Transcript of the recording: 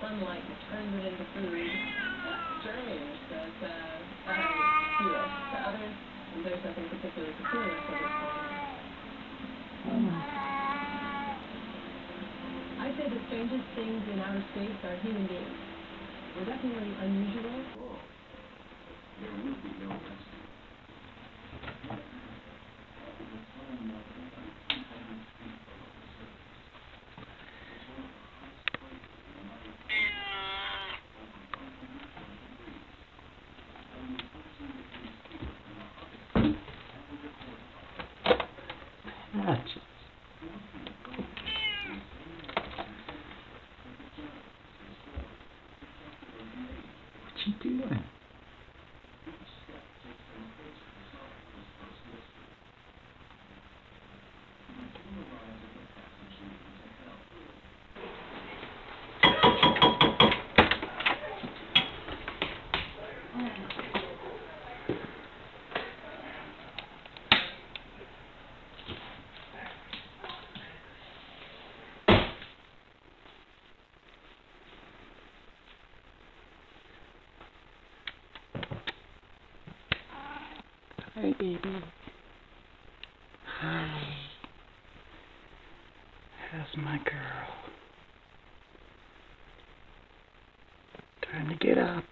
sunlight and turns it into food. That's strange that, uh, that to us. To others, there's nothing particularly peculiar to this one. I'd say the strangest things in outer space are human beings. We're definitely unusual. Will Ah, jeez. What you doing? Hi, baby. Hi. How's my girl? Time to get up.